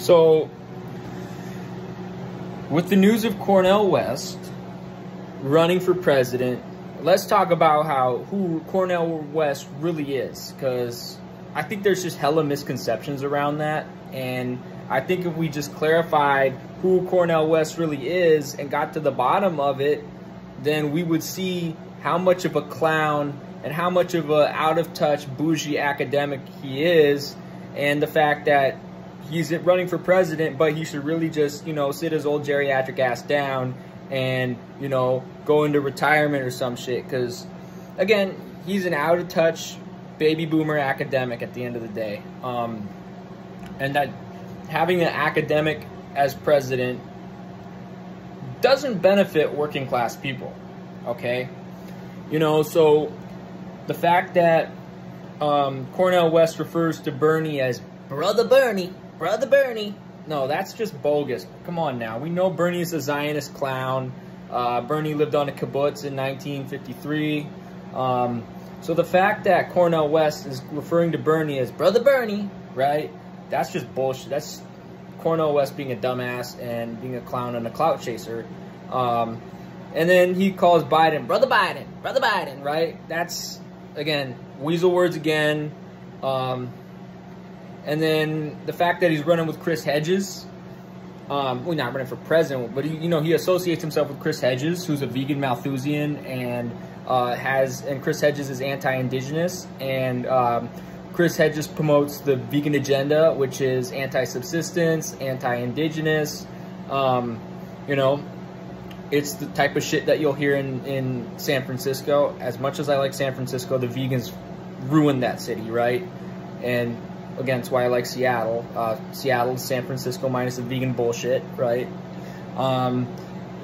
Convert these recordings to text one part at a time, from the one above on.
So, with the news of Cornel West running for president, let's talk about how who Cornel West really is, because I think there's just hella misconceptions around that, and I think if we just clarified who Cornel West really is and got to the bottom of it, then we would see how much of a clown and how much of a out of touch bougie academic he is, and the fact that he's running for president, but he should really just you know sit his old geriatric ass down and you know go into retirement or some shit. Because again, he's an out of touch baby boomer academic at the end of the day, um, and that having an academic as president doesn't benefit working class people. Okay, you know so the fact that um, Cornel West refers to Bernie as brother Bernie, brother Bernie. No, that's just bogus. Come on now. We know Bernie is a Zionist clown. Uh, Bernie lived on a kibbutz in 1953. Um, so the fact that Cornel West is referring to Bernie as brother Bernie, right? That's just bullshit. That's Cornel West being a dumbass and being a clown and a clout chaser. Um, and then he calls Biden brother Biden, brother Biden, right? That's again, weasel words again. Um, and then the fact that he's running with Chris Hedges, um, well, not running for president, but he, you know, he associates himself with Chris Hedges, who's a vegan Malthusian, and uh, has and Chris Hedges is anti-indigenous, and um, Chris Hedges promotes the vegan agenda, which is anti-subsistence, anti-indigenous. Um, you know, it's the type of shit that you'll hear in, in San Francisco. As much as I like San Francisco, the vegans ruined that city, right? And again, it's why I like Seattle. Uh, Seattle, San Francisco minus the vegan bullshit, right? Um,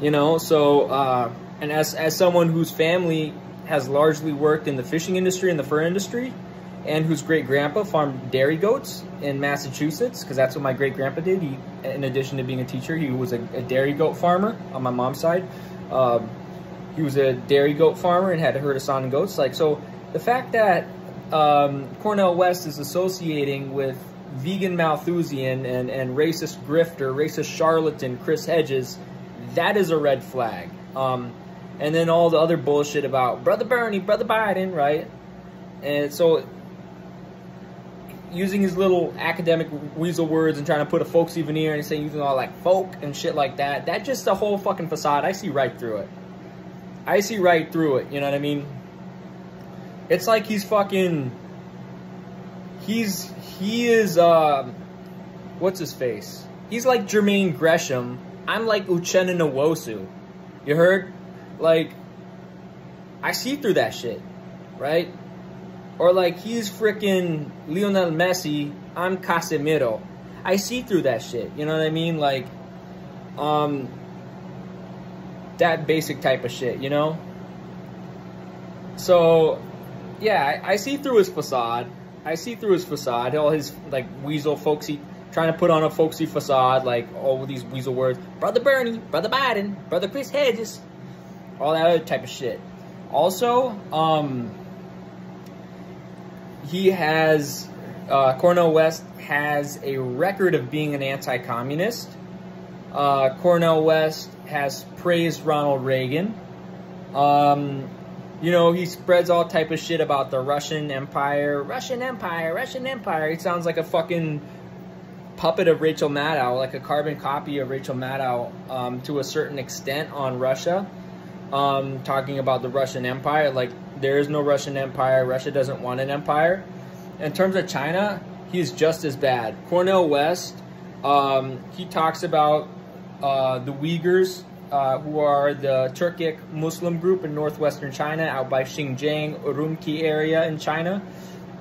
you know, so, uh, and as, as someone whose family has largely worked in the fishing industry and the fur industry, and whose great grandpa farmed dairy goats in Massachusetts, because that's what my great grandpa did. He, in addition to being a teacher, he was a, a dairy goat farmer on my mom's side. Um, he was a dairy goat farmer and had a herd of Saanen goats. Like so, the fact that um, Cornel West is associating with vegan Malthusian and, and racist grifter, racist charlatan Chris Hedges, that is a red flag. Um, and then all the other bullshit about brother Bernie, brother Biden, right? And so using his little academic weasel words and trying to put a folksy veneer and saying using all like folk and shit like that, that just a whole fucking facade. I see right through it. I see right through it, you know what I mean? It's like he's fucking he's he is uh what's his face? He's like Jermaine Gresham. I'm like Uchenna Nwosu. You heard? Like I see through that shit, right? Or like he's freaking Lionel Messi, I'm Casemiro. I see through that shit. You know what I mean? Like, um, that basic type of shit. You know. So, yeah, I, I see through his facade. I see through his facade. All his like weasel folksy trying to put on a folksy facade, like all these weasel words. Brother Bernie, Brother Biden, Brother Chris Hedges, all that other type of shit. Also, um, he has uh, Cornel West has a record of being an anti-communist. Uh, Cornel West has praised Ronald Reagan. Um, you know, he spreads all type of shit about the Russian Empire, Russian Empire, Russian Empire. He sounds like a fucking puppet of Rachel Maddow, like a carbon copy of Rachel Maddow um, to a certain extent on Russia. Um, talking about the Russian Empire, like there is no Russian Empire. Russia doesn't want an empire. In terms of China, he's just as bad. Cornel West, um, he talks about uh, the Uyghurs, uh, who are the Turkic Muslim group in northwestern China, out by Xinjiang, Urumqi area in China.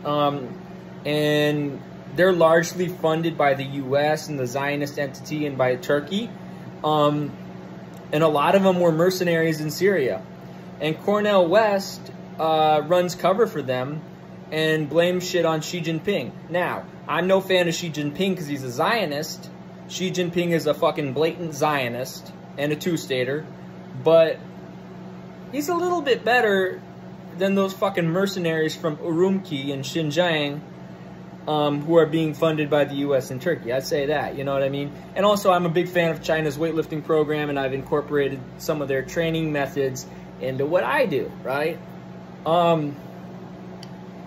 Um, and they're largely funded by the U.S. and the Zionist entity and by Turkey. Um, and a lot of them were mercenaries in Syria. And Cornel West uh, runs cover for them and blames shit on Xi Jinping. Now, I'm no fan of Xi Jinping because he's a Zionist. Xi Jinping is a fucking blatant Zionist and a two-stater, but he's a little bit better than those fucking mercenaries from Urumqi and Xinjiang um, who are being funded by the U.S. and Turkey. I'd say that, you know what I mean? And also, I'm a big fan of China's weightlifting program, and I've incorporated some of their training methods into what I do, right? Um,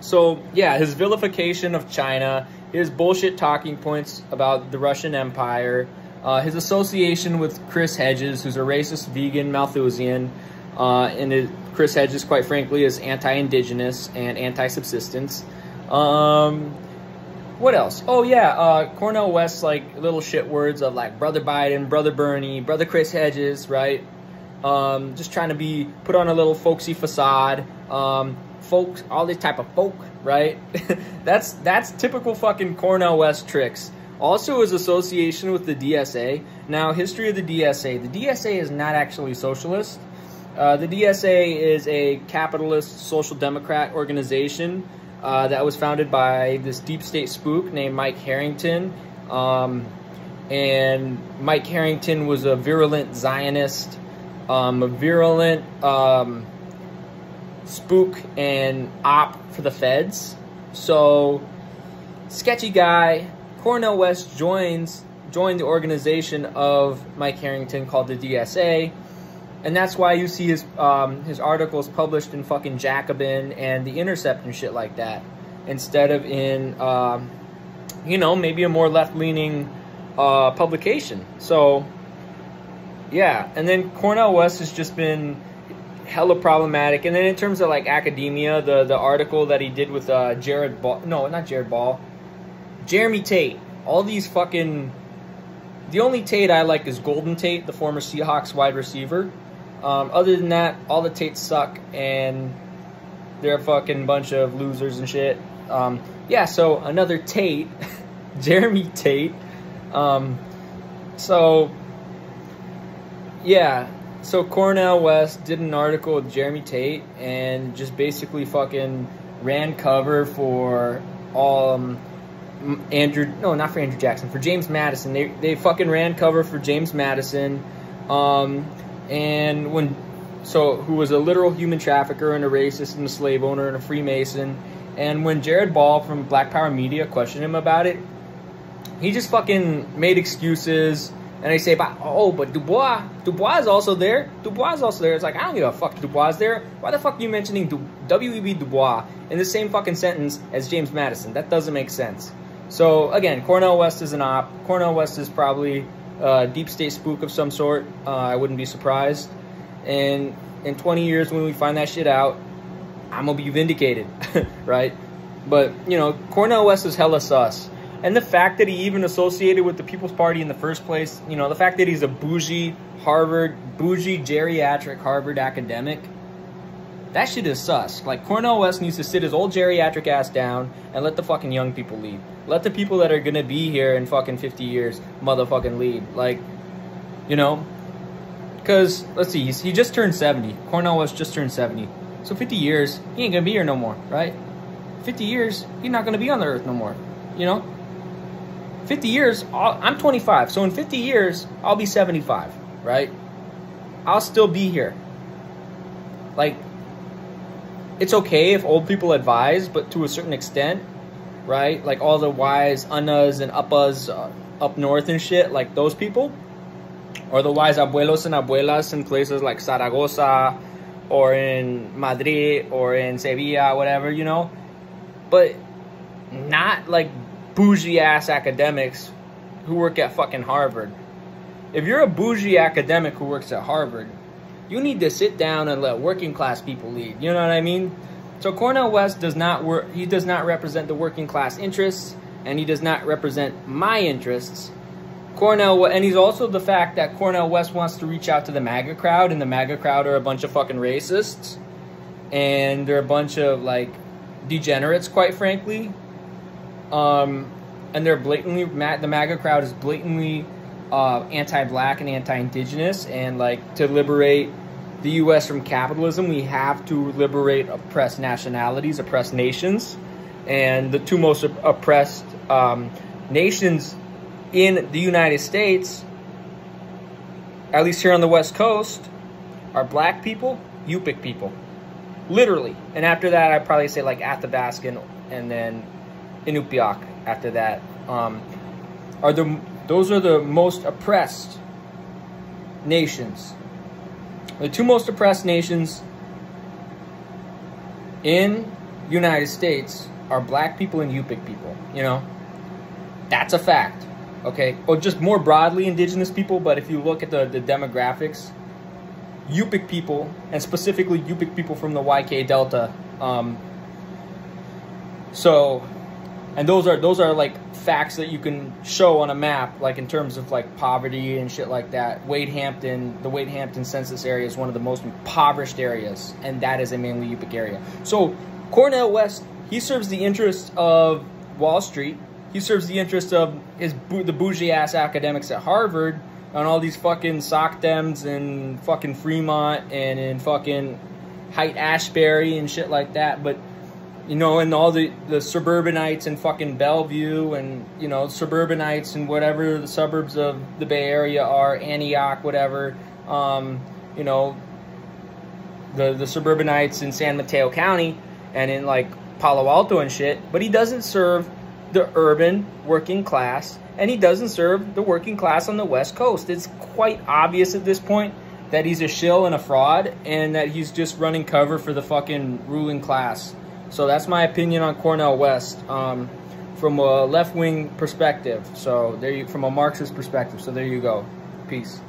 so, yeah, his vilification of China, his bullshit talking points about the Russian Empire, uh, his association with Chris Hedges, who's a racist vegan Malthusian, uh, and it, Chris Hedges, quite frankly, is anti-indigenous and anti-subsistence. Um, what else? Oh yeah, uh, Cornel West like little shit words of like brother Biden, brother Bernie, brother Chris Hedges, right? Um, just trying to be put on a little folksy facade. Um, folks, all this type of folk, right? that's that's typical fucking Cornel West tricks. Also, his association with the DSA. Now, history of the DSA. The DSA is not actually socialist. Uh, the DSA is a capitalist social democrat organization uh, that was founded by this deep state spook named Mike Harrington. Um, and Mike Harrington was a virulent Zionist, um, a virulent um, spook and op for the feds. So, sketchy guy. Cornel West joins joined the organization of Mike Harrington called the DSA and that's why you see his um, his articles published in fucking Jacobin and the Intercept and shit like that, instead of in um, you know maybe a more left leaning uh, publication. So yeah, and then Cornel West has just been hella problematic. And then in terms of like academia, the the article that he did with uh, Jared Ball, no, not Jared Ball, Jeremy Tate, all these fucking. The only Tate I like is Golden Tate, the former Seahawks wide receiver. Um, other than that, all the Tates suck and they're a fucking bunch of losers and shit. Um, yeah, so another Tate, Jeremy Tate. Um, so, yeah, so Cornel West did an article with Jeremy Tate and just basically fucking ran cover for all um, Andrew, no, not for Andrew Jackson, for James Madison. They, they fucking ran cover for James Madison. Um, and when so who was a literal human trafficker and a racist and a slave owner and a Freemason. And when Jared Ball from Black Power Media questioned him about it, he just fucking made excuses. And they say, but, oh, but Dubois, Dubois is also there. Dubois is also there. It's like, I don't give a fuck Dubois is there. Why the fuck are you mentioning du- W.E.B. Dubois in the same fucking sentence as James Madison? That doesn't make sense. So, again, Cornel West is an op. Cornel West is probably a deep state spook of some sort. Uh, I wouldn't be surprised. And in 20 years, when we find that shit out, I'm gonna be vindicated, right? But you know, Cornel West is hella sus, and the fact that he even associated with the People's Party in the first place, you know, the fact that he's a bougie Harvard, bougie geriatric Harvard academic, that shit is sus. Like Cornel West needs to sit his old geriatric ass down and let the fucking young people lead. Let the people that are gonna be here in fucking 50 years motherfucking lead. Like, you know? Because, let's see, he just turned 70. Cornel West just turned 70. So 50 years, he ain't gonna be here no more, right? 50 years, he's not gonna be on the earth no more. You know? 50 years, I'm 25. So in 50 years, I'll be 75, right? I'll still be here. Like, it's okay if old people advise, but to a certain extent, right? Like all the wise unnas and uppas uh, up north and shit, like those people, or the wise abuelos and abuelas in places like Zaragoza, or in Madrid, or in Sevilla, whatever, you know. But not like bougie ass academics who work at fucking Harvard. If you're a bougie academic who works at Harvard, you need to sit down and let working class people lead. You know what I mean? So Cornel West does not work. He does not represent the working class interests, and he does not represent my interests. Cornel, and he's also the fact that Cornel West wants to reach out to the MAGA crowd, and the MAGA crowd are a bunch of fucking racists, and they're a bunch of like degenerates, quite frankly. Um, and they're blatantly the MAGA crowd is blatantly uh, anti-black and anti-indigenous, and like to liberate the U.S. from capitalism, we have to liberate oppressed nationalities, oppressed nations. And the two most oppressed um, nations in the United States, at least here on the West Coast, are black people, Yupik people. Literally. And after that, I'd probably say like Athabascan and then Inupiaq after that. Um, are the those are the most oppressed nations. The two most oppressed nations in United States are black people and Yupik people. You know, that's a fact. Okay, or just more broadly, indigenous people. But if you look at the the demographics, Yupik people and specifically Yupik people from the YK Delta. Um, so, and those are those are like facts that you can show on a map, like in terms of like poverty and shit like that. Wade Hampton, the Wade Hampton census area is one of the most impoverished areas, and that is a mainly Yupik area. So Cornel West, he serves the interest of Wall Street. He serves the interest of his the bougie ass academics at Harvard and all these fucking sock dems and fucking Fremont and in fucking Haight Ashbury and shit like that. But you know, and all the, the suburbanites in fucking Bellevue and, you know, suburbanites and whatever the suburbs of the Bay Area are, Antioch, whatever, um, you know, the, the suburbanites in San Mateo County and in like Palo Alto and shit, but he doesn't serve the urban working class and he doesn't serve the working class on the West Coast. It's quite obvious at this point that he's a shill and a fraud and that he's just running cover for the fucking ruling class. So that's my opinion on Cornel West um, from a left wing perspective. So there you from a Marxist perspective. So there you go. Peace.